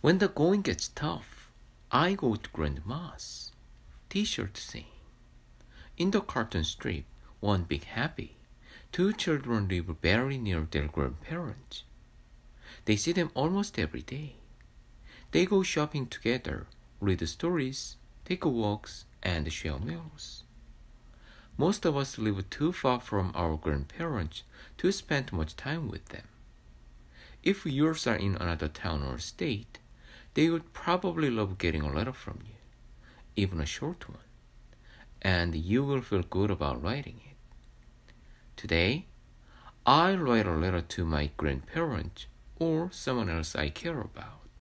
When the going gets tough, I go to Grandma's. T-shirt scene. In the cartoon strip, One Big Happy, two children live very near their grandparents. They see them almost every day. They go shopping together, read stories, take walks, and share meals. Most of us live too far from our grandparents to spend much time with them. If yours are in another town or state, they would probably love getting a letter from you, even a short one, and you will feel good about writing it. Today, I write a letter to my grandparents or someone else I care about.